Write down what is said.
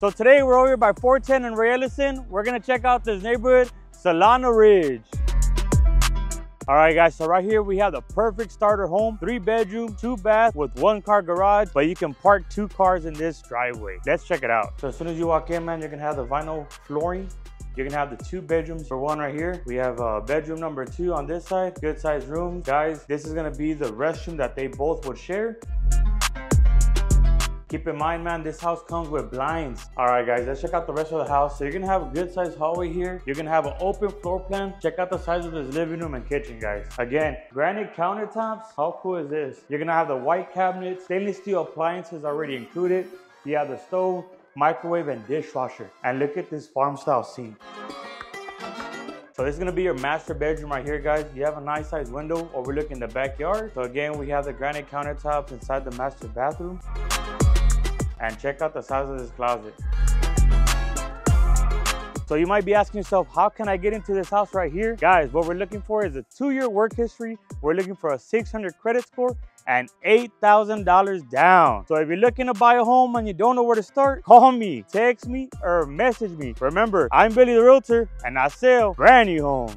So today we're over here by 410 and Ray Ellison. We're gonna check out this neighborhood, Solana Ridge. All right guys, so right here we have the perfect starter home, three bedroom, two bath with one car garage, but you can park two cars in this driveway. Let's check it out. So as soon as you walk in, man, you're gonna have the vinyl flooring. You're gonna have the two bedrooms for one right here. We have uh, bedroom number two on this side, good sized room. Guys, this is gonna be the restroom that they both would share. Keep in mind, man, this house comes with blinds. All right, guys, let's check out the rest of the house. So you're gonna have a good sized hallway here. You're gonna have an open floor plan. Check out the size of this living room and kitchen, guys. Again, granite countertops. How cool is this? You're gonna have the white cabinets, stainless steel appliances already included. You have the stove, microwave, and dishwasher. And look at this farm style sink. So this is gonna be your master bedroom right here, guys. You have a nice sized window overlooking the backyard. So again, we have the granite countertops inside the master bathroom and check out the size of this closet. So you might be asking yourself, how can I get into this house right here? Guys, what we're looking for is a two-year work history. We're looking for a 600 credit score and $8,000 down. So if you're looking to buy a home and you don't know where to start, call me, text me, or message me. Remember, I'm Billy the Realtor and I sell brand new homes.